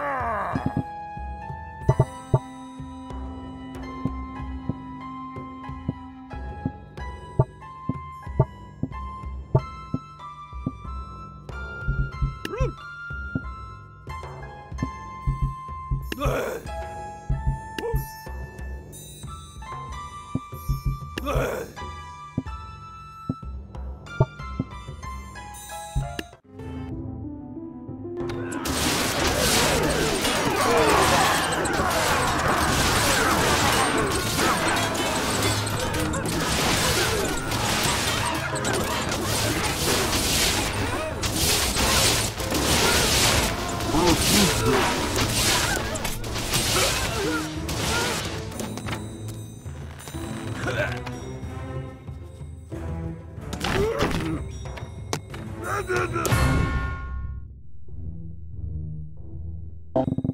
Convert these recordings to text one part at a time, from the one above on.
Ah! you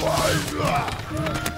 完了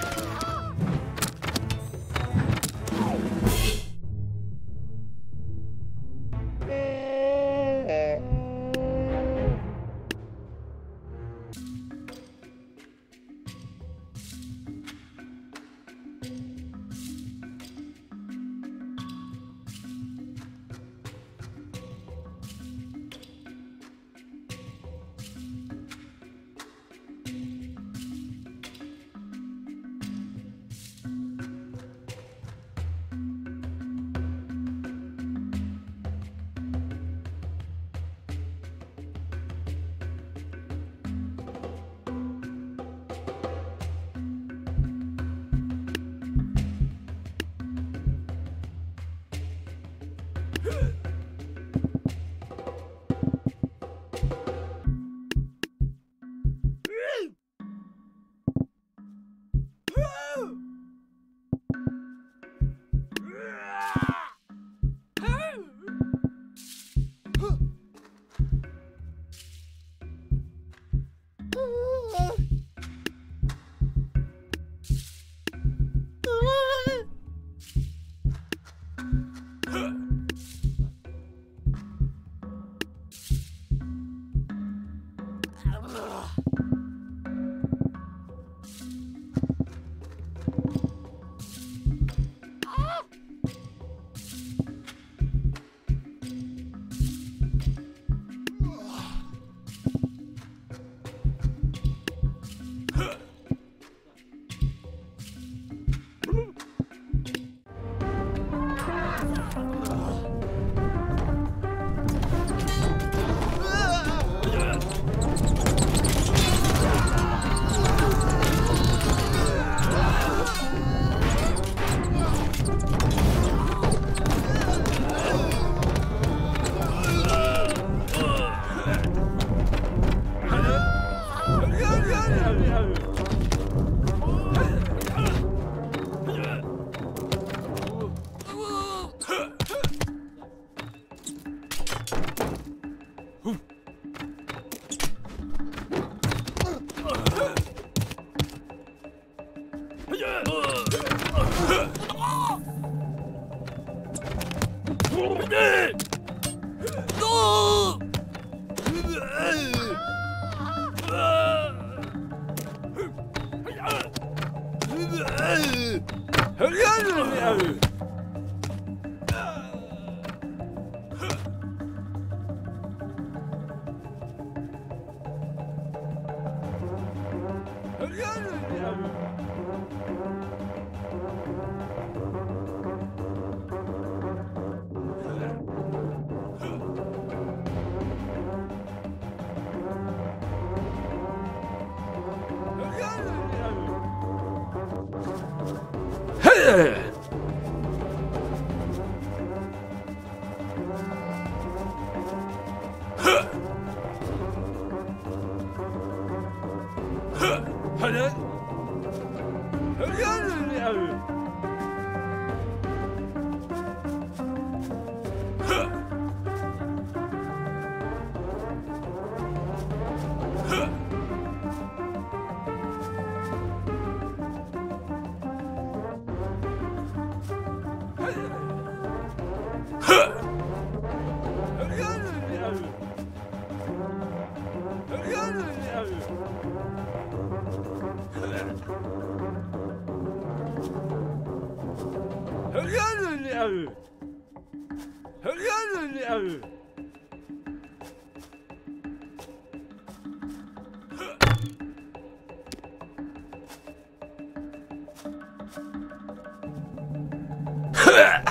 good. Hurry up! Yeah. Ugh!